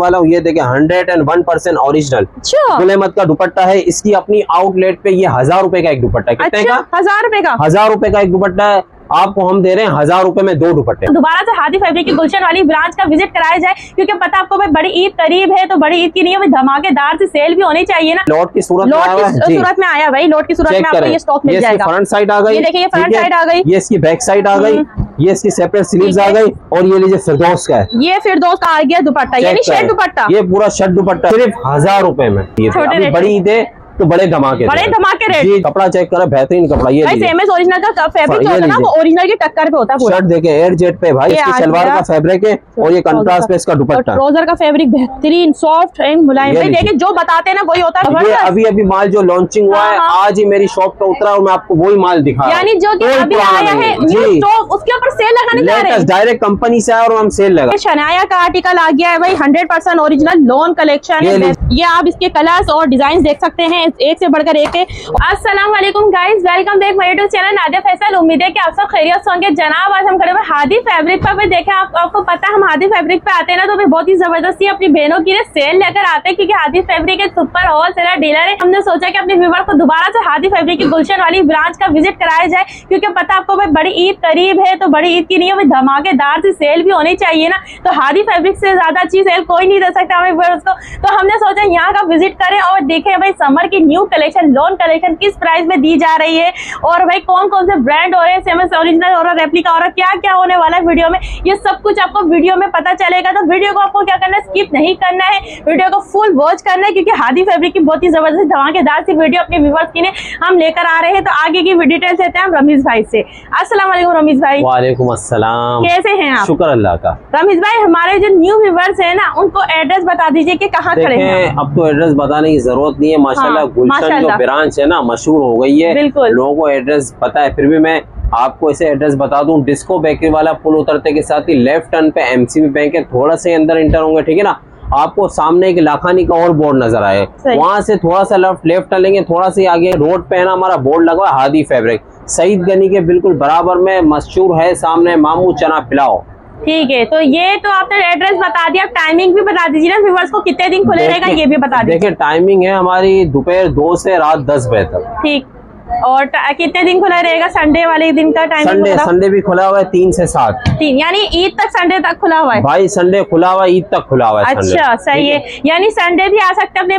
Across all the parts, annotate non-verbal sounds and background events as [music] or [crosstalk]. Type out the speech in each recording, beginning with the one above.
वाला हूँ ये देखे hundred and one percent original अच्छा। गुल का दुपट्टा है इसकी अपनी आउटलेट पे ये हज़ार रुपए का एक दुपट्टा है। कितने अच्छा का? हज़ार रुपए का? हज़ार रुपए का एक दुपट्टा है आपको हम दे रहे हैं हज़ार रुपए में दो दुपट्टे। दोबारा से हादी फैब्रिक की गुलशन वाली ब्रांच का विज़िट कराया जाए क्योंकि पता आपको भाई बड़ी ईद करीब है तो बड़ी ईद की नहीं है धमाकेदार से सेल भी होनी चाहिए ना। लॉट की सूरत में आया की सूरत में आया भाई लोट की सूरत में आपको ये स्टॉक मिल जाएगा। फ्रंट साइड आ गई। देखिए, फ्रंट साइड आ गई। ये इसकी बैक साइड आ गई। ये इसकी सेपरेट स्लीव्स आ गई और ये लीजिए फिरदौस का है। ये फिरदौस का आ गया दुपट्टा यानी शर्ट दुपट्टा। ये पूरा शर्ट दुपट्टा सिर्फ़ हज़ार रुपए में। ये बड़ी ईद है तो बड़े धमाके बड़े धमाके रेट। जी कपड़ा चेक करें बेहतरीन कपड़ा ये भाई लीजिए। ओरिजिनल का फैब्रिक होता है ना वो ओरिजिनल की टक्कर पे होता है पूरा। शर्ट देखे एयर जेट पे भाई इसकी सलवार का फैब्रिक है और ये कंट्रास्ट पे इसका दुपट्टा। ट्राउज़र का फैब्रिक बेहतरीन सॉफ्ट एंड मुलायम। देखिए जो बताते हैं ना वही होता है। ये अभी अभी माल जो लॉन्चिंग हुआ है हाँ, हाँ। आज ही मेरी शॉप पे उतरा और मैं आपको वही माल दिखा रहा हूँ। यानी जो कि अभी आया है न्यू स्टॉक उसके ऊपर सेल लगाने जा रहे हैं। डायरेक्ट कंपनी से आया और हम सेल लगा। शनाया का आर्टिकल आ गया है भाई hundred percent original lawn collection है। ये आप इसके कलर्स और डिज़ाइन देख सकते हैं। एक से बढ़कर एक है। अस्सलाम वालेकुम back my YouTube channel Nadia Faisal. उम्मीद है कि आप सब खैरियत होंगे। जनाब आज हम खड़े हुए हादी फैब्रिक पर। देखें आप, आपको पता हम हादी फैब्रिक पे आते हैं ना तो बहुत ही ज़बरदस्ती अपनी बहनों की लिए सेल लेकर आते हैं क्योंकि हादी फैब्रिक एक सुपर होलसेलर डीलर है। हमने सोचा कि अपने व्यूवर को दोबारा से हादी फैब्रिक की गुलशन वाली ब्रांच का विज़िट कराया जाए क्योंकि पता आपको भाई बड़ी ईद करीब है तो बड़ी ईद की नहीं है धमाकेदार सी सेल भी होनी चाहिए ना। तो हादी फैब्रिक से ज़्यादा अच्छी सेल कोई नहीं दे सकता हमें तो हमने सोचा यहाँ का विज़िट करें और देखें भाई समर की न्यू कलेक्शन लोन कलेक्शन किस प्राइस में दी जा रही है? और भाई कौन कौन से ब्रांड हो रहे हैं? सेमस ओरिजिनल हो रहा है रेप्लिका हो रहा है क्या क्या होने वाला है वीडियो में? ये सब कुछ आपको वीडियो में पता चलेगा। तो वीडियो को आपको क्या करना है? स्किप नहीं करना है। वीडियो को फुल वॉच करना है क्योंकि हादी फैब्रिक की बहुत ही ज़बरदस्त धमाकेदार सी वीडियो अपने व्यूवर्स की ने हम लेकर आ रहे हैं। तो आगे की डिटेल्स लेते हैं हम रमीज भाई से। अस्सलाम वालेकुम रमीज भाई। वालेकुम अस्सलाम। कैसे हैं आप? शुक्र अल्लाह का। रमीज भाई हमारे जो न्यू व्यूवर्स हैं ना उनको एड्रेस बता दीजिए कि कहाँ खड़े हैं। तो एड्रेस बताने की ज़रूरत नहीं है माशाल्लाह हाँ, गुलशन जो ब्रांच है ना मशहूर हो गई है। लोगों को एड्रेस पता है फिर भी मैं आपको इसे एड्रेस बता दूँ। डिस्को बेकरी वाला पुल उतरते के साथ ही लेफ़्ट टर्न पे एमसीबी बैंक है। थोड़ा से अंदर इंटर होंगे ठीक है ना? आपको सामने एक लाखानी का और बोर्ड नज़र आए। वहाँ से थोड़ा सा लेफ़्ट लेफ़्ट लेंगे थोड़ा सा आगे रोड पे है ना हमारा बोर्ड लगा हुआ हादी फैब्रिक सईद गनी के बिल्कुल बराबर में मशहूर है सामने मामू चना पिलाओ। ठीक है तो ये तो आपने एड्रेस बता दिया टाइमिंग भी बता दीजिए ना व्यूवर्स को कितने दिन खुले रहेगा ये भी बता दीजिए। देखिए टाइमिंग है हमारी दोपहर दो से रात दस बजे तक। ठीक। और कितने दिन खुला रहेगा? संडे वाले दिन का टाइम संडे संडे भी खुला हुआ है तीन से सात। तीन यानी ईद तक संडे तक खुला हुआ है? भाई संडे खुला हुआ है ईद तक खुला हुआ है अच्छा सही है? यानी संडे भी आ सकते हैं अपने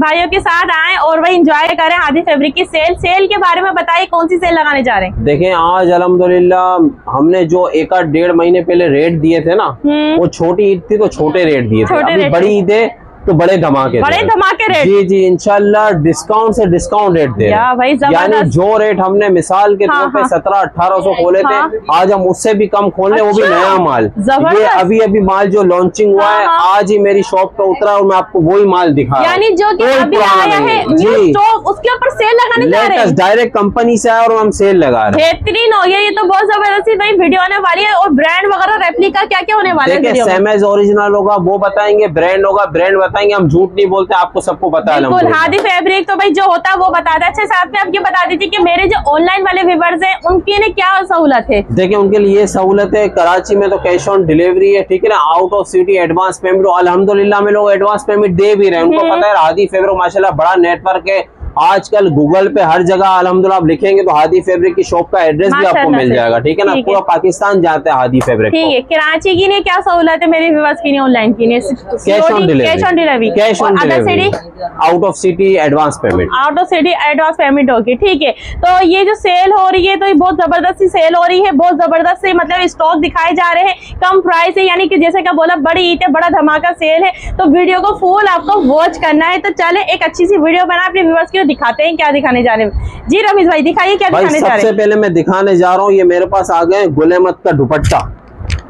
भाइयों के साथ आए और वही इंजॉय करें आदि फैब्रिक की सेल सेल के बारे में बताइए कौन सी सेल लगाने जा रहे हैं? देखें आज अल्हम्दुलिल्लाह हमने जो एक आध डेढ़ महीने पहले रेट दिए थे ना हम्म। वो छोटी ईद थी तो छोटे रेट दिए थे। बड़ी ईद है तो बड़े धमाके बड़े हैं। धमाके रेट जी जी इंशाल्लाह डिस्काउंट से डिस्काउंट रेट दे या भाई यानी जो रेट हमने मिसाल के हाँ, तौर पे हाँ। सत्रह अठारह सौ खोले हाँ। थे आज हम उससे भी कम खोल रहे हैं, वो भी अच्छा, नया माल। ये अभी अभी माल जो लॉन्चिंग हुआ है हाँ, हाँ। आज ही मेरी शॉप पे उतरा और मैं आपको वही माल दिखा यानी जो है उसके ऊपर सेल लगाने हैं। लेटेस्ट डायरेक्ट कंपनी से आया और हम सेल लगा रहे हैं। बेहतरीन हो गया ये तो बहुत ज़बरदस्ती भाई वीडियो आने वाली है और ब्रांड वगैरह रेप्लिका क्या क्या होने वाला है सेमेज ओरिजिनल होगा वो बताएँगे ब्रांड होगा ब्रांड बताएँगे हम झूठ नहीं बोलते आपको सबको बता रहे बिल्कुल हादी फैब्रिक तो भाई जो होता है वो बता दे अच्छा साथ में आप ये बता दीजिए कि मेरे जो ऑनलाइन वाले व्यूवर्स हैं उनके लिए क्या सहूलत है? देखिए उनके लिए सहूलत है कराची में तो कैश ऑन डिलीवरी है ठीक है ना? Out of city advance payment अलहमदुल्ला में लोग एडवांस पेमेंट दे भी रहे हैं। उनको हम्म। पता है हादी फैब्रिक माशाला बड़ा नेटवर्क है। आजकल गूगल पे हर जगह अल्हम्दुलिल्लाह आप लिखेंगे तो हादी फैब्रिक की शॉप का एड्रेस भी आपको मिल जाएगा ठीक है ना? पूरा पाकिस्तान जानते हैं हादी फैब्रिक ठीक है। कराची की लिए क्या सहूलत है? मेरे व्यूवर्स की ऑनलाइन की cash on delivery cash on delivery cash on delivery out of city advance payment out of city advance payment होगी ठीक है। तो ये जो सेल हो रही है तो ये बहुत ज़बरदस्त सेल हो रही है बहुत ज़बरदस्त से मतलब स्टॉक दिखाए जा रहे हैं कम प्राइस है यानी कि जैसे क्या बोला बड़ी ईद है बड़ा धमाका सेल है। तो वीडियो को फुल आपको वॉच करना है। तो चले एक अच्छी सी वीडियो बना अपने व्यूवर्स के लिए। दिखाते हैं क्या दिखाने जा रहे हैं? जी रमेश भाई दिखाइए क्या भाई दिखाने जा रहे हैं। सबसे पहले मैं दिखाने जा रहा हूँ ये मेरे पास आ गए गुल अहमद का दुपट्टा।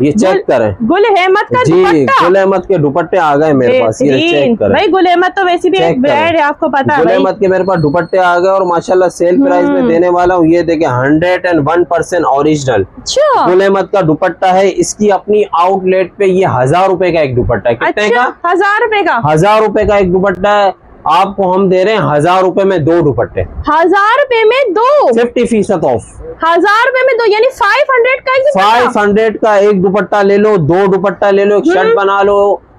ये चेक करें। गुल अहमद का जी गुल अहमद के दुपट्टे आ गए मेरे पास ये चेक करें। भाई गुल अहमद तो वैसे भी एक ब्रांड है आपको पता है गुल अहमद के मेरे पास दुपट्टे आ गए और माशाल्लाह सेल प्राइस में देने वाला हूँ ये देखे hundred and one percent original Gul Ahmed का दुपट्टा है इसकी अपनी आउटलेट पे ये हज़ार रूपए का एक दुपट्टा है। कितने अच्छा का? हज़ार रूपए का? हज़ार रूपए का एक दुपट्टा है आपको हम दे रहे हैं हज़ार रूपए में दो दुपट्टे। हज़ार रूपए में दो? फिफ्टी फ़ीसद ऑफ़ हज़ार रूपए में दो यानी फाइव हंड्रेड का फाइव हंड्रेड का एक दुपट्टा ले लो दो दुपट्टा ले लो एक शर्ट बना लो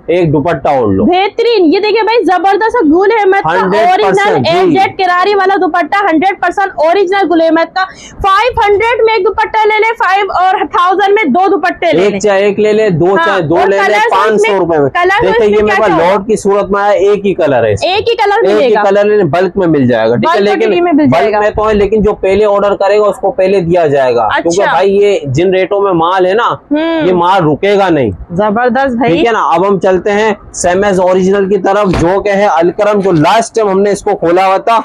एक दुपट्टा ओढ़ लो। बेहतरीन। ये देखिए भाई ज़बरदस्त गुल अहमद का ओरिजिनल। एजेड किरारी वाला दुपट्टा hundred percent original Gul Ahmed का। फाइव हंड्रेड में एक दुपट्टा ले ले फाइव और थाउज़ेंड में दो दुपट्टे ले ले। एक चाहे एक ले ले दो हाँ, चाहे दो ले ले पाँच सौ रुपए में। देखिए ये मेरे पास लॉट की सूरत में आया एक ही कलर है। एक ही कलर एक ही कलर बल्क में मिल जाएगा ठीक है? लेकिन बल्क में तो है लेकिन जो पहले ऑर्डर करेगा उसको पहले दिया जाएगा। अच्छा। क्योंकि भाई ये जिन रेटों में माल है ना हम्म। ये माल रुकेगा नहीं। ज़बरदस्त भाई। ठीक है ना? अब हम चलते हैं। सेमेज ओरिजिनल की तरफ़ जो क्या है अलकरम जो लास्ट टाइम हमने इसको खोला हुआ था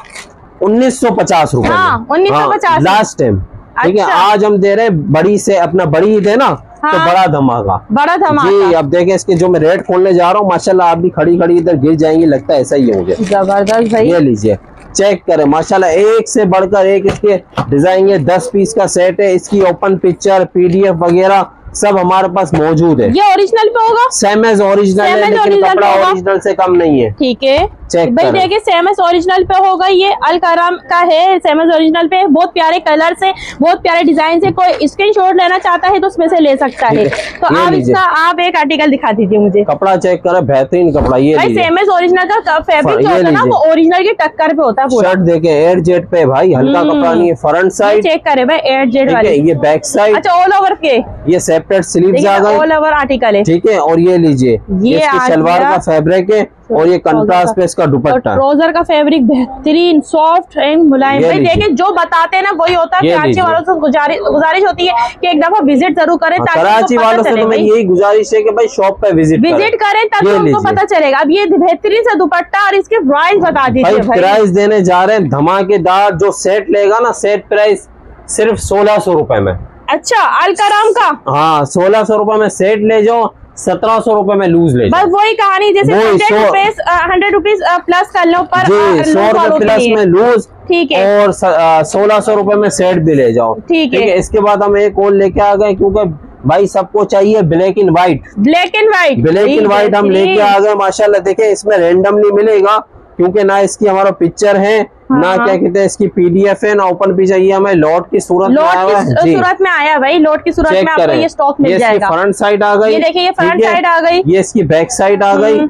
उन्नीस सौ पचास रूपए हाँ, 1950 लास्ट टाइम ठीक है अच्छा। आज हम दे रहे हैं बड़ी से अपना बड़ी ईद है ना तो हाँ। बड़ा धमाका। बड़ा धमाका। जी अब देखें इसके जो मैं रेट खोलने जा रहा हूँ माशाल्लाह आप भी खड़ी खड़ी इधर गिर जाएँगी लगता है ऐसा ही है मुझे ज़बरदस्त भाई। ये लीजिए चेक करें माशाल्लाह एक से बढ़कर एक इसके डिज़ाइन ये दस पीस का सेट है इसकी ओपन पिक्चर पीडीएफ वगैरह सब हमारे पास मौजूद है। ये ओरिजिनल पे होगा? सेम एज ओरिजिनल है लेकिन कपड़ा ओरिजिनल से कम नहीं है। ठीक है। Check भाई। देखिए सेमस ओरिजिनल पे होगा ये। अल कराम का है सेमस ओरिजिनल पे। बहुत प्यारे कलर से बहुत प्यारे डिज़ाइन से कोई स्क्रीनशॉट लेना चाहता है तो उसमें से ले सकता है। [laughs] तो आप इसका आप एक आर्टिकल दिखा दीजिए मुझे। कपड़ा चेक करें बेहतरीन कपड़ा ये भाई लीजिए। सेमस ओरिजिनल का फैब्रिक जो होता है ना वो ओरिजिनल की टक्कर पे होता है शर्ट देखें एयर जेट पे भाई हल्का हम्म। कपड़ा नहीं है फ्रंट साइड चेक करे भाई एट जेट वाली है ये बैक साइड अच्छा ऑल ओवर के। ये सेपरेट स्लीव्स आ गए ऑल ओवर आर्टिकल है। ठीक है और ये लीजिए। ये शलवार का फैब्रिक है और ये कंट्रास्ट पे इसका दुपट्टा। ट्राउज़र का फैब्रिक बेहतरीन सॉफ्ट एंड मुलायम। भाई। देखिए जो बताते हैं ना वही होता है। कराची वालों से गुजारिश होती है कि एक दफ़ा विज़िट ज़रूर करें हाँ, ताकि कराची वालों से तो मैं यही गुजारिश है कि भाई शॉप पे विज़िट विज़िट करें ताकि उनको पता चलेगा अब ये बेहतरीन सा दुपट्टा और इसके प्राइस बता दीजिए भाई। प्राइस देने जा रहे हैं धमाकेदार जो सेट लेगा ना सेट प्राइस सिर्फ़ सोलह सौ रुपए में। अच्छा अलकराम का? हाँ सोलह सौ रुपए में सेट ले जाओ सत्रह सौ रुपए में लूज ले बस वही कहानी जैसे हंड्रेड रुपीज़ प्लस कर लो पर सौ रुपए प्लस में लूज ठीक है। और सोलह सौ रुपए में सेट भी ले जाओ। ठीक है। इसके बाद हम एक और लेके आ गए क्योंकि भाई सबको चाहिए black and white black and white black and white हम लेके आ गए माशाल्लाह देखें इसमें रैंडमली मिलेगा। क्योंकि ना इसकी हमारा पिक्चर है हाँ। ना हाँ। क्या कहते हैं इसकी पीडीएफ है ना ओपन भी चाहिए हमें लॉट की सूरत में आया की सूरत में आया भाई लॉट की सूरत में आपको ये स्टॉक मिल इसकी जाएगा। फ्रंट साइड आ गई। ये देखिए, ये फ्रंट साइड आ गई। ये इसकी बैक साइड आ गई।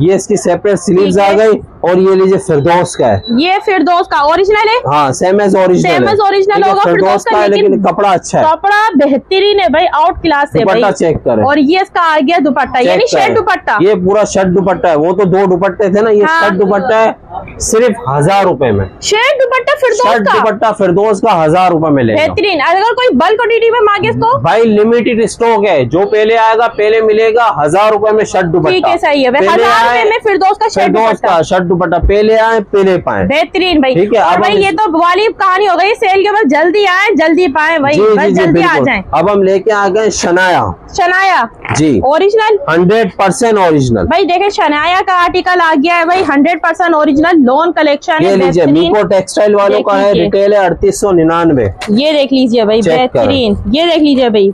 ये इसकी सेपरेट स्लीव्स आ गई। और ये लीजिए फिरदौस का है। ये फिर दोस्त का ओरिजिनल है? हाँ same as original Same as original होगा, फिरदौस फिरदौस का, है लेकिन कपड़ा अच्छा है। कपड़ा बेहतरीन है भाई आउट क्लास है भाई। चेक करें। और ये इसका आ गया दुपट्टा यानी। शेड दुपट्टा। ये पूरा शर्ट दुपट्टा है वो तो दो दुपट्टे थे ना ये हाँ। शर्ट दुपट्टा है सिर्फ़ हज़ार रुपए में। शेड दुपट्टा फिर शर्ट दुपट्टा फिरदौस का हज़ार रुपए में बेहतरीन। अगर कोई बल्क क्वांटिटी में मांगे तो? भाई लिमिटेड स्टॉक है। जो पहले आएगा पहले मिलेगा हज़ार रुपए में शर्ट दुपट्टा। ठीक है सही है। हज़ार आए- में फिरदौस का शर्ट दुपट्टा पहले आए पहले पाए। बेहतरीन भाई। ठीक है, अब भाई ये तो वाली कहानी हो गई सेल के बाद जल्दी आए जल्दी पाए भाई जी जी जल्दी आ जाए। अब हम लेके आ गए शनाया। शनाया? जी। ओरिजिनल हंड्रेड परसेंट ओरिजिनल भाई देखे शनाया का आर्टिकल आ गया है भाई hundred percent original lawn collection ये लीजिए मीको टेक्सटाइल वालों का है रिटेल है अड़तीस सौ निन्यानवे। ये देख लीजिए भाई बेहतरीन। ये देख लीजिए भाई।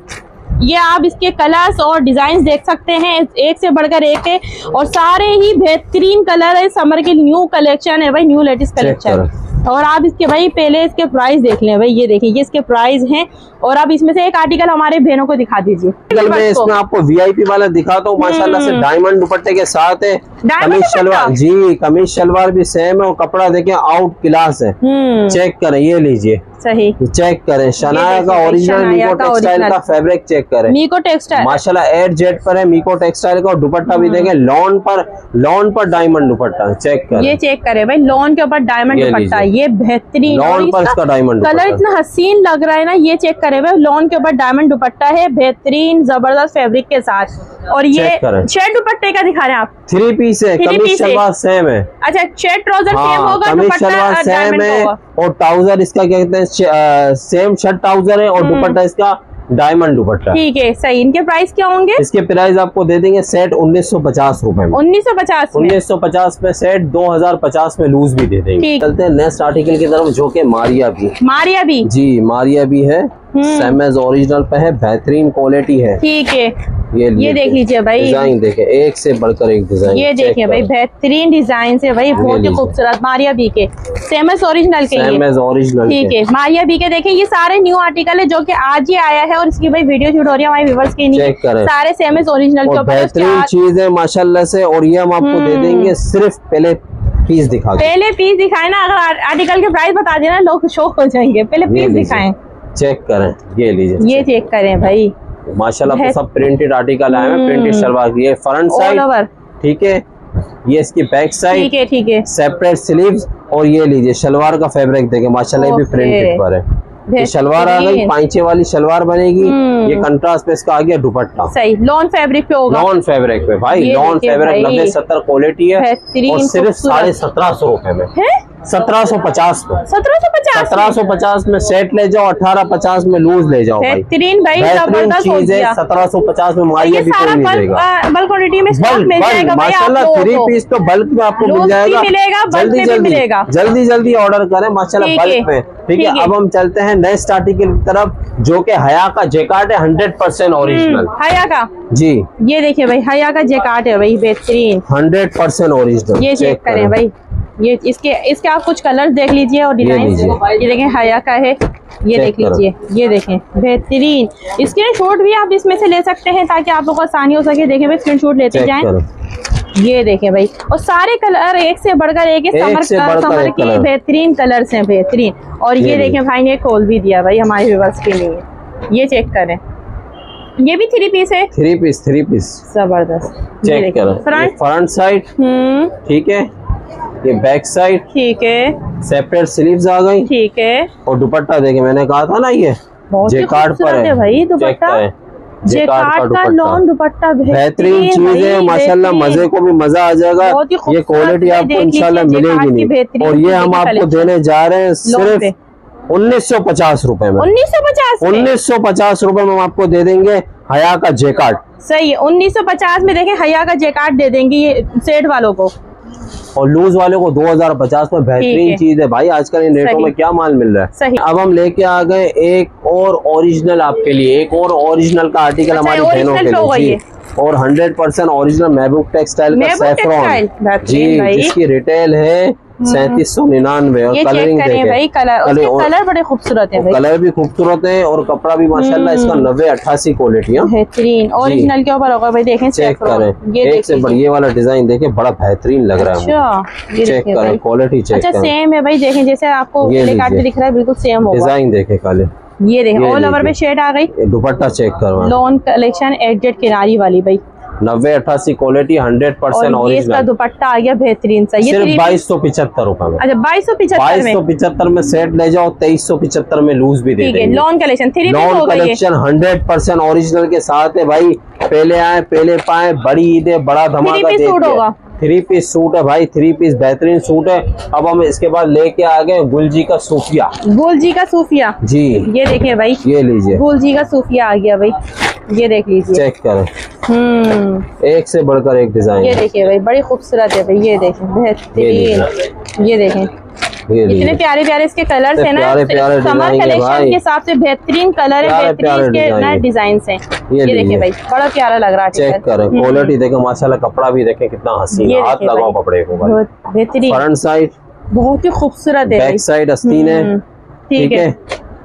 ये आप इसके कलर्स और डिज़ाइन देख सकते हैं। एक से बढ़कर एक है और सारे ही बेहतरीन कलर है। समर के न्यू कलेक्शन है भाई न्यू लेटेस्ट कलेक्शन और आप इसके भाई पहले इसके प्राइस देख लें। भाई ये देखिए ये इसके प्राइस हैं। और आप इसमें से एक आर्टिकल हमारे बहनों को दिखा दीजिए। मैं इसमें आपको वीआईपी वाला दिखाता हूँ माशाल्लाह से डायमंड दुपट्टे के साथ है। कमीज? शलवार जी कमीज शलवार भी सेम है और कपड़ा देखें आउट क्लास है। हम्म। चेक करें ये लीजिए। सही। चेक करें। शनाया का ओरिजिनल मीको टेक्सटाइल का फैब्रिक चेक करें। मीको टेक्सटाइल माशाल्लाह एयर जेट पर है मीको टेक्सटाइल का और दुपट्टा भी देखें लॉन पर लॉन पर डायमंड दुपट्टा चेक ये चेक करे भाई लॉन के ऊपर डायमंड दुपट्टा। ये बेहतरीन लॉन पर इसका इसका डायमंड कलर इतना हसीन लग रहा है ना ये चेक करे हुए लॉन के ऊपर डायमंड दुपट्टा है बेहतरीन ज़बरदस्त फैब्रिक के साथ। और ये शेड दुपट्टे का दिखा रहे हैं आप। थ्री पीस है सेम है। अच्छा शेड ट्राउज़र सेम हाँ होगा सेम है होगा। और ट्राउज़र इसका क्या कहते हैं सेम शर्ट ट्राउज़र है और दुपट्टा इसका डायमंड दुपट्टा। ठीक है सही। इनके प्राइस क्या होंगे? इसके प्राइस आपको दे देंगे सेट उन्नीस सौ पचास रूपए में। उन्नीस सौ पचास में? उन्नीस सौ पचास में सेट दो हज़ार पचास में लूज भी दे देंगे। चलते हैं नेक्स्ट आर्टिकल की तरफ़ जो के मारिया भी। मारिया भी? जी मारिया भी है। सेमेज ओरिजिनल पे है बेहतरीन क्वालिटी है। ठीक है। ये ये देख लीजिए भाई। डिज़ाइन देखे एक से बढ़कर एक डिज़ाइन ये देखिए भाई बेहतरीन डिज़ाइन से भाई बहुत ही खूबसूरत। मारिया बी के सेमस ओरिजिनल के ये सेमेज ओरिजिनल ठीक है। मारिया बी के देखिए ये सारे न्यू आर्टिकल है जो कि आज ही आया है और इसकी भाई वीडियो शूट हो रही है हमारे व्यूवर्स के लिए। सारे सेमस ओरिजिनल के है। बेहतरीन चीज़ है माशाल्लाह से और ये हम आपको दे हम्म। देंगे सिर्फ़ पहले पीस दिखा पहले पीस दिखाए ना अगर आर्टिकल के प्राइस बता देना लोग शौक हो जाएँगे। पहले पीस। दिखाएँ। चेक करें ये लीजिए। ये चेक करें भाई। माशाल्लाह है- सब प्रिंटेड आर्टिकल आए हैं हम्म। प्रिंटेड शलवार ये फ्रंट साइड ठीक है? ये इसकी बैक साइड ठीक है ठीक है। सेपरेट स्लीव्स और ये लीजिए शलवार का फैब्रिक देखे। माशाल्लाह ये भी प्रिंटेड पर है। ये शलवार आ गई पांचे वाली शलवार बनेगी। हम्म। ये कंट्रास्ट पे इसका आ गया दुपट्टा। सही लॉन फैब्रिक पे होगा। लॉन फैब्रिक पे। भाई लॉन फैब्रिक नब्बे सत्तर क्वालिटी है और सिर्फ़ साढ़े सत्रह सौ रुपए में। सत्रह सौ पचास में सत्रह सौ पचास सत्रह सौ पचास में सेट ले जाओ अठारह पचास में लूज ले जाओ बेहतरीन भाई चीज़ है सत्रह सौ पचास में मारिए भी कोई नहीं बल्क देगा। बल्क क्वांटिटी में बल्क मिल जाएगा माशाल्लाह थ्री पीस तो। बल्क में आपको मिल जाएगा। मिलेगा, जल्दी जल्दी मिलेगा। जल्दी जल्दी ऑर्डर करें माशाल्लाह बल्क में। ठीक है। अब हम चलते हैं नए स्टार्टिंग की तरफ़ जो कि हया का जेकार्ड है हंड्रेड परसेंट ओरिजिनल हया का? जी। ये देखिए भाई हया का जैकार्ड है भाई बेहतरीन। हंड्रेड परसेंट ओरिजिनल ये चेक करें। भाई। ये इसके इसके आप कुछ कलर्स देख लीजिए और डिज़ाइन लीजिए। ये देखें हया का है। ये देख। लीजिए। ये देखें बेहतरीन। स्क्रीन शॉट भी आप इसमें से ले सकते हैं ताकि आप लोग को आसानी हो सके। देखें भाई स्क्रीन शॉट लेते जाएँ। ये देखें भाई। और सारे कलर एक से बढ़कर एक है। एक समर बढ़कर समर के कलर। बेहतरीन कलर्स हैं बेहतरीन। और ये ये देखें भाई ने खोल भी दिया भाई हमारे व्यूवर्स के लिए। ये चेक करें। ये भी थ्री पीस है। थ्री पीस थ्री पीस ज़बरदस्त। चेक देखें। करो। फ्रंट फ्रंट साइड ठीक है? ये बैक साइड ठीक है। सेपरेट स्लीव्स आ गई। ठीक है। और दुपट्टा देखे मैंने कहा था ना ये ही जेकार्ड पर है। भाई दुपट्टा। करें जेकार्ड का लॉन दुपट्टा। बेहतरीन चीज़ है माशाल्लाह मज़े को भी मज़ा आ जाएगा। ये क्वालिटी आपको इंशाल्लाह मिलेगी नहीं। और ये हम आपको देने जा रहे हैं सिर्फ़ उन्नीस सौ पचास रूपए में। उन्नीस सौ पचास उन्नीस सौ पचास रूपए में हम आपको दे देंगे हया का जेकार्ड सही है उन्नीस सौ पचास में देखें हया का जेकार्ड दे देंगे ये सेट वालों को। और लूज वाले को 2050 में बेहतरीन चीज़ है भाई आजकल इन रेटों में क्या माल मिल रहा है। अब हम लेके आ गए एक और ओरिजिनल आपके लिए एक और ओरिजिनल का आर्टिकल अच्छा, हमारी बहनों के लिए। और 100 परसेंट ओरिजिनल महबूब टेक्सटाइल का सैफरॉन जी। जिसकी रिटेल है सैतीस सौ निन्यानवे और कलरिंग भाई कलर कलर बड़े खूबसूरत है कलर भी खूबसूरत है और कपड़ा भी माशाल्लाह इसका हम्म। नब्बे अट्ठासी क्वालिटी है। बेहतरीन। ओरिजिनल के ऊपर होगा भाई देखें चेक करें। ये एक से वाला डिज़ाइन देखे बड़ा बेहतरीन लग रहा है मुझे। अच्छा चेक करें क्वालिटी चेक सेम है भाई देखें जैसे आपको। दिख रहा है बिल्कुल सेम डिज़ाइन देखे काले ये देखें ऑल ओवर में शेड आ गई। दुपट्टा चेक करवा लॉन कलेक्शन एडजेट किनारी वाली भाई। नब्बे अट्ठासी क्वालिटी हंड्रेड परसेंट और इसका दुपट्टा आ गया बेहतरीन सा। ये सिर्फ़ बाईस सौ पिछहत्तर रूपए में। अच्छा बाईस सौ पिछहत्तर बाईस में सौ पिछहत्तर में सेट ले जाओ तेईस सौ पिछहत्तर में लूज भी दे ठीक है lawn collection three piece lawn गई है कलेक्शन हंड्रेड परसेंट ओरिजिनल के साथ है भाई। पहले आए पहले पाए बड़ी ईद है बड़ा धमाका सूट होगा। थ्री पीस सूट है भाई थ्री पीस बेहतरीन सूट है। अब हम इसके बाद लेके आ गए गुलजी का सूफिया। गुलजी का सूफिया? जी। ये देखिए भाई। ये लीजिए। गुलजी का सूफिया आ गया भाई। ये देख लीजिए। चेक करें। हम्म। एक से बढ़कर एक डिज़ाइन। ये देखिए भाई बड़ी खूबसूरत है भाई ये देखें बेहतरीन। ये देखें। इतने प्यारे प्यारे इसके कलर है ना समर कलेक्शन के हिसाब से बेहतरीन कलर है बेहतरीन डिज़ाइन है। ये देखिए भाई बड़ा प्यारा लग रहा है चेक। करें हम्म, क्वालिटी देखें माशाल्लाह कपड़ा भी देखे कितना हसीन हाथ लगाओ कपड़े को बहुत बेहतरीन। फ्रंट साइड बहुत ही खूबसूरत है बैक साइड अस्तीन है। हम्म, ठीक है।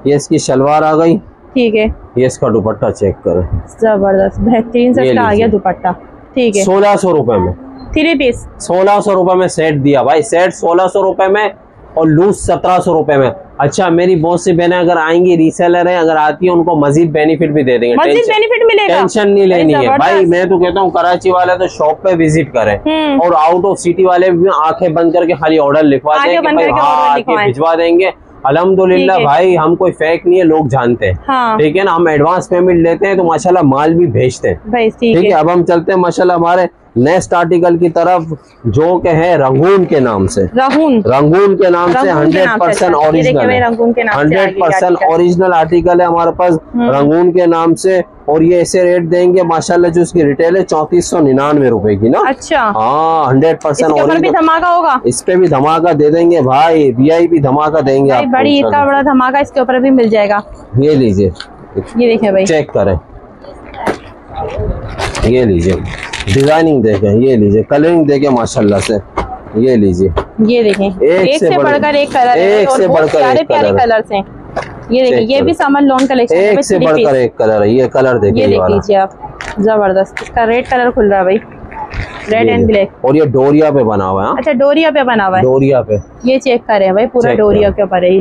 ये इसकी शलवार आ गई। ठीक है। ये इसका दुपट्टा चेक करें। ज़बरदस्त बेहतरीन सा आ गया दुपट्टा। ठीक है। सोलह सौ रुपए में। थ्री पीस सोलह सौ रुपये में सेट दिया। भाई सेट सोलह सौ रुपये में और लूज सत्रह सौ रुपए में। अच्छा मेरी बहुत सी बहनें अगर आएँगी रीसेलर है अगर आती है उनको मजीद बेनिफिट भी दे देंगे। मजीद बेनिफिट मिलेगा। टेंशन नहीं लेनी है। भाई मैं तो कहता हूँ कराची वाले तो शॉप पे विज़िट करें। हम्म। और आउट ऑफ़ सिटी वाले भी आँखें बंद करके खाली ऑर्डर लिखवा आँखें दें कि बंद भाई करके हाँ भिजवा देंगे। है। भाई हम कोई फेक नहीं है लोग जानते हैं। हाँ। ठीक है ना? हम एडवांस पेमेंट लेते हैं तो माशाल्लाह माल भी भेजते हैं। ठीक है अब हम चलते हैं माशाल्लाह हमारे नेक्स्ट आर्टिकल की तरफ़ जो के है रंगून के नाम से। रंगून। रंगून के नाम से Rangoon hundred percent original hundred percent. Original article. है हमारे पास हम्म। रंगून के नाम से और ये ऐसे रेट देंगे माशाल्लाह जो इसकी रिटेल है चौतीस सौ निन्यानवे रुपए की ना। अच्छा। हाँ हंड्रेड परसेंट भी धमाका होगा? इस पे भी धमाका दे देंगे भाई वीआईपी धमाका देंगे आपको बड़ी इंशाल्लाह। बड़ा धमाका इसके ऊपर भी मिल जाएगा। ये लीजिए। ये देखिए भाई। चेक करें। ये लीजिए। डिज़ाइनिंग देखें ये लीजिए। कलरिंग देखें माशाल्लाह से। ये लीजिए। ये देखें एक से से बढ़कर एक कलर एक से बढ़कर प्यारे एक प्यारे कलर है। ये देखिए ये भी सामान लोन कलेक्शन एक से बढ़कर एक कलर है। ये कलर देखिए ये ये देख लीजिए आप। ज़बरदस्त। इसका रेड कलर खुल रहा है भाई। रेड एंड ब्लैक और ये डोरिया पे बना हुआ है हाँ? अच्छा डोरिया पे बना हुआ है। डोरिया पे। ये चेक करें भाई पूरा डोरिया के ऊपर है।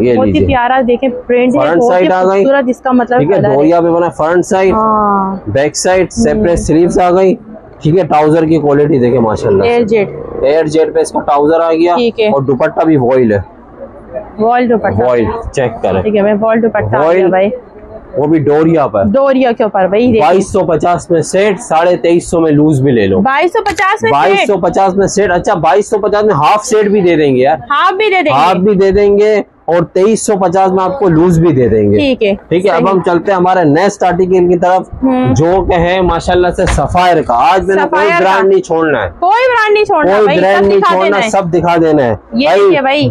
ये बहुत ही प्यारा देखें प्रिंट फ्रंट side आ गई। इसका मतलब ठीक है डोरिया पे बना फ्रंट साइड हाँ। बैक साइड सेपरेट स्लीव्स आ गई। ठीक है ट्राउज़र की क्वालिटी देखे माशाल्लाह एयर जेट एयर जेट पे इसका ट्राउज़र आ गया ठीक है। और दुपट्टा भी वॉइल है। वॉल दुपट्टा। वॉइल चेक करें। ठीक है भाई वॉल दुपट्टा Voile भाई। वो भी डोरिया पर। डोरिया के ऊपर भाई बाईस सौ पचास में सेट साढ़े तेईस सौ में लूज भी ले लो। बाईस सौ पचास में बाईस सौ पचास में सेट अच्छा बाईस सौ पचास में हाफ़ सेट भी दे देंगे यार। हाफ़ भी दे देंगे। हाफ़ भी दे देंगे। और तेईस सौ पचास में आपको लूज भी दे देंगे। ठीक है। ठीक है अब हम चलते हैं हमारे नेक्स्ट आर्टिकल की तरफ़। हम्म। जो के है माशाल्लाह से सफायर का। आज मैंने कोई ब्रांड नहीं छोड़ना है। कोई ब्रांड नहीं छोड़ना कोई ब्रांड सब नहीं दिखा छोड़ना देना है। सब दिखा देना है। ये देखिए भाई।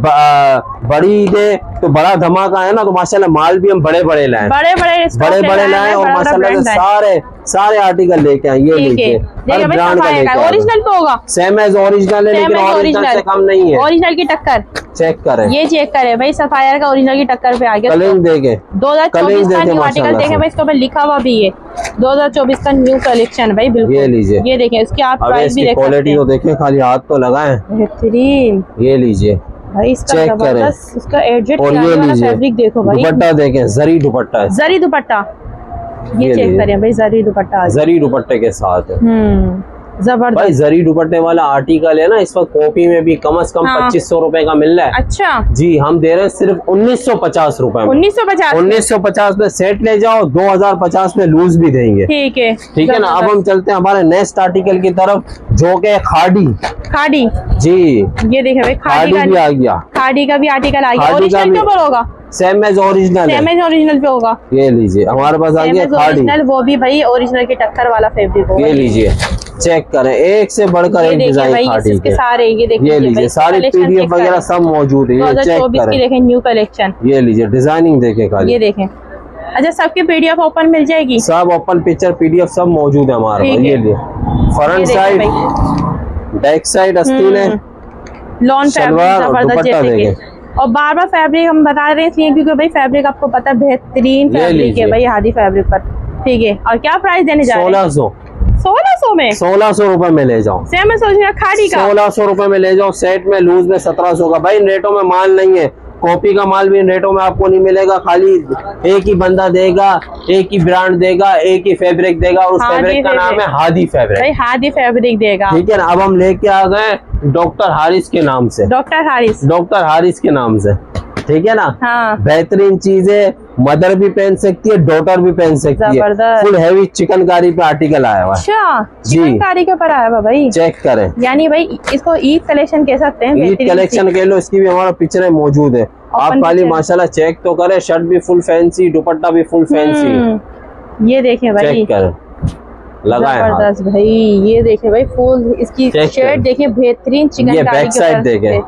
बड़ी ईद तो बड़ा धमाका है ना तो माशाल्लाह माल भी हम बड़े बड़े लाए बड़े बड़े बड़े बड़े लाए और माशाल्लाह से सारे सारे आर्टिकल लेके आए ये देखिए हर ब्रांड का लेके ओरिजिनल पे होगा। सेम एज ओरिजिनल है लेकिन ओरिजिनल से कम नहीं है। ओरिजिनल की टक्कर। चेक करें। ये चेक करें। भाई सफायर का ओरिजिनल की टक्कर पे आ गया। दो हज़ार चौबीस का न्यू आर्टिकल देखे भाई इसके लिखा हुआ भी है। दो हज़ार चौबीस का न्यू कलेक्शन भाई बिल्कुल। ये लीजिए। ये देखें इसकी आप प्राइस भी क्वालिटी हैं। देखे खाली हाथ तो लगाए। बेहतरीन। ये लीजिए। भाई इसका चेक ज़बरदस्त इसका एडजेट और ये फैब्रिक देखो भाई। दुपट्टा देखें जरी दुपट्टा जरी दुपट्टा। ये चेक। करें भाई जरी दुपट्टा। जरी दुपट्टे के साथ। हम्म। ज़बरदस्त। भाई जरी दुपट्टे वाला आर्टिकल है ना इस वक्त कॉपी में भी कम से कम हाँ। पच्चीस सौ रूपए का मिल रहा है। अच्छा। जी हम दे रहे हैं सिर्फ़ उन्नीस सौ पचास रूपए उन्नीस सौ पचास? उन्नीस सौ पचास में सेट ले जाओ दो हज़ार पचास में लूज भी देंगे। ठीक है। ठीक है ना? अब हम चलते हैं हमारे नेक्स्ट आर्टिकल की तरफ़ जो के खाड़ी। खाड़ी। जी। ये देखे भाई खाड़ी खाड़ी भी आ गया। खाड़ी का भी आर्टिकल आ गया। होगा। सेम एज ओरिजिनल है। सेमेज ओरिजिनल पे होगा। ये लीजिए हमारे पास आ गया ओरिजिनल वो भी भाई ओरिजिनल की टक्कर वाला फैब्रिक होगा। ये लीजिए चेक करें एक से बढ़कर एक डिज़ाइन खाड़ी के सारे ये देखिए ये लीजिए सारी पीडीएफ वगैरह सब मौजूद है ये चेक करें। देखें न्यू कलेक्शन ये लीजिए डिज़ाइनिंग देखे खाली। ये देखें। अच्छा सबकी पीडीएफ ओपन मिल जाएगी? सब ओपन पिक्चर पीडीएफ सब मौजूद है हमारे पास। ये। लिए फ्रंट साइड बैक साइड अस्तीन है। लॉन सलवार फैब्रिक ज़बरदस्त दुपट्टा जैसे देखें। कि और बार बार फैब्रिक हम बता रहे हैं इसलिए क्योंकि भाई फैब्रिक आपको पता है बेहतरीन फैब्रिक है भाई हादी फैब्रिक पर। ठीक है। और क्या प्राइस देने जा रहे सोलह हैं सौ। सोलह सौ में? सोलह सौ रुपये में ले जाओ। सेम सोच रहे खाड़ी का। सोलह सौ रुपये में ले जाओ। सेट में लूज में सत्रह सौ का। भाई रेटो रेटों में माल नहीं है। कॉपी का माल भी इन रेटों में आपको नहीं मिलेगा खाली एक ही बंदा देगा एक ही ब्रांड देगा एक ही फैब्रिक देगा उस फैब्रिक का नाम है हादी फैब्रिक भाई हादी फैब्रिक देगा। ठीक है ना? अब हम लेके आ गए डॉक्टर हारिस के नाम से। डॉक्टर हारिस। डॉक्टर हारिस के नाम से। ठीक है ना? हाँ। बेहतरीन चीज़ है मदर भी पहन सकती है डॉटर भी पहन सकती है। फुल हैवी चिकनकारी पे आर्टिकल आया हुआ अच्छा जी। चिकनकारी के ऊपर आया हुआ भाई। चेक करें। यानी भाई इसको ईद कलेक्शन कह सकते हैं ईद कलेक्शन के लो इसकी भी हमारा पिक्चर मौजूद है। आप खाली। माशाल्लाह चेक तो करें शर्ट भी फुल फैंसी दुपट्टा भी फुल फैंसी हम्म, ये देखें भाई। चेक करें। ज़बरदस्त भाई ये देखे भाई फुल इसकी शर्ट देखे बेहतरीन चिकन ये बैक साइड देखे।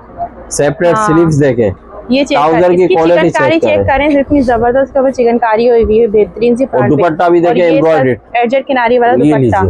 सेपरेट। स्लीव्स देखें। ये चेक Trouser की क्वालिटी चेक, चेक करें। करें इतनी ज़बरदस्त कवर चिकनकारी हुई हुई है बेहतरीन सी दुपट्टा भी देखे। सब एडजस्ट किनारी वाला दुपट्टा।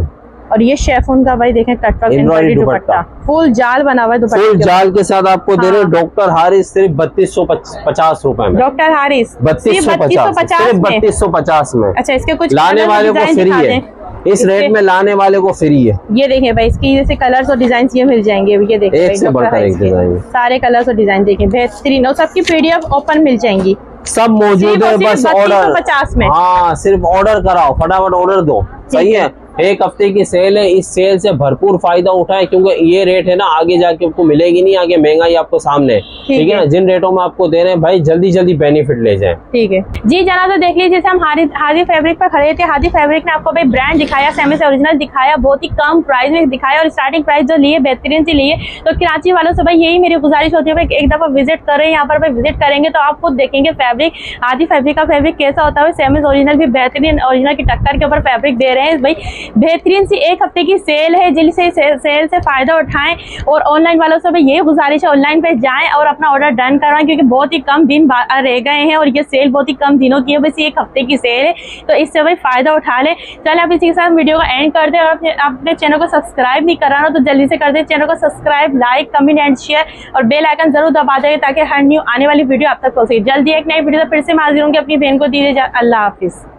और ये शेफून का भाई देखें कटवर्क दुपट्टा। फुल जाल बना हुआ है दुपट्टे फुल जाल के साथ आपको दे रहे हाँ। डॉक्टर हारिस सिर्फ़ बत्तीस सौ पचास रूपए में। डॉक्टर हारिस बत्तीस सौ पचास सिर्फ़ बत्तीस सौ पचास में। अच्छा इसके कुछ लाने वाले को फ्री है। इस रेट में लाने वाले को फ्री है। ये देखिए भाई इसकी जैसे कलर्स और डिज़ाइन ये मिल जाएँगे। ये देखिए एक से बढ़कर एक डिज़ाइन। सारे कलर्स और डिज़ाइन देखें। बेहतरीन और सबकी पीडीएफ ओपन मिल जाएँगी। सब मौजूद है बस 3250 ऑर्डर में। हाँ सिर्फ़ ऑर्डर कराओ फटाफट ऑर्डर दो। सही है? एक हफ़्ते की सेल है इस सेल से भरपूर फ़ायदा उठाएँ क्योंकि ये रेट है ना आगे जाके आपको मिलेगी नहीं आगे महँगाई आपको सामने ठीक है ना? जिन रेटों में आपको दे रहे हैं भाई जल्दी जल्दी बेनिफिट ले जाए। ठीक है। जी जना तो देख लीजिए जैसे हम हादी हादी फैब्रिक पर खड़े थे हादी फैब्रिक ने आपको भाई ब्रांड दिखाया सेमी से ओरिजिनल दिखाया बहुत ही कम प्राइस में दिखाया और स्टार्टिंग प्राइस जो लिए बेहतरीन सी लिए तो कराची वालों से भाई यही मेरी गुजारिश होती है एक दफ़ा विज़िट करें यहाँ पर भाई विज़िट करेंगे तो आप खुद देखेंगे फैब्रिक आदि फैब्रिक का फैब्रिक कैसा होता है सेमी ओरिजिनल भी बेहतरीन ओरिजिनल की टक्कर के ऊपर फैब्रिक दे रहे हैं भाई बेहतरीन सी एक हफ़्ते की सेल है, जिनसे सेल से फ़ायदा उठाएँ और ऑनलाइन वालों से भी ये गुजारिश है ऑनलाइन पे जाएँ और अपना ऑर्डर डन करवाएँ, क्योंकि बहुत ही कम दिन रह गए हैं और ये सेल बहुत ही कम दिनों की है, बस एक हफ़्ते की सेल है तो इससे भाई फ़ायदा उठा लें। चले आप इसी के साथ वीडियो का एंड कर दें और अपने अपने चैनल को सब्सक्राइब नहीं कराना तो जल्दी से कर दें। चैनल को subscribe like comment and share और बेल आइकन ज़रूर दबा दें ताकि हर न्यू आने वाली वीडियो आप तक पहुँचे। जल्दी एक नई वीडियो फिर से मैं हाजिर होंगी। अपनी बहन को दीजिए अल्लाह हाफिज़।